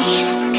night.